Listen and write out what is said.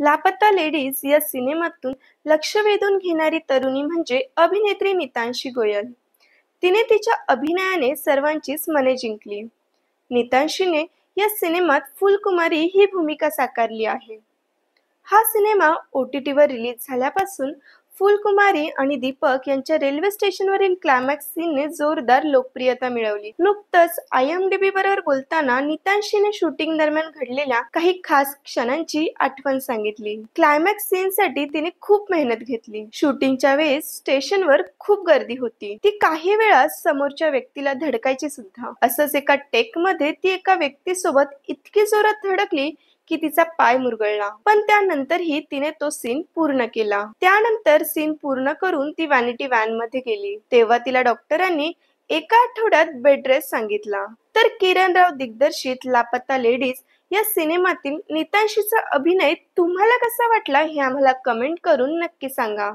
लापता लेडीज या सिनेमातून लक्ष वेधून घेणारी तरुणी म्हणजे अभिनेत्री नितांशी गोयल. तिने तिच्या अभिनयाने सर्वांचीच मने जिंकली. नितांशीने या सिनेमात फुलकुमारी ही भूमिका साकारली आहे. हा सिनेमा ओ टी टीवर रिलीज झाल्यापासून फुलकुमारी आणि दीपक यांच्या रेल्वे स्टेशनवरील क्लायमॅक्स सीनने जोरदार लोकप्रियता मिळवली. नुकतंच आय एम डी बी बरोबर बोलताना नितांशीने शूटिंग दरम्यान घडलेल्या काही खास क्षणांची आठवण सांगितली. क्लायमॅक्स सीन साठी तिने खूप मेहनत घेतली. शूटिंगच्या वेळेस स्टेशनवर खूप गर्दी होती. ती काही वेळा समोरच्या व्यक्तीला धडकायची सुद्धा. असंच एका टेकमध्ये ती एका व्यक्तीसोबत इतकी जोरात धडकली की तिचा पाय मुरगळला. पण त्यानंतरही तिने तो सीन पूर्ण केला. त्यानंतर सीन पूर्ण करून ती वॅनिटी व्हॅनमध्ये गेली. तेव्हा तिला डॉक्टरांनी एका आठवड्यात बेड रेस्ट सांगितला. तर किरण राव दिग्दर्शित लापता लेडीज या सिनेमातील नितांशीचा अभिनय तुम्हाला कसा वाटला हे आम्हाला कमेंट करून नक्की सांगा.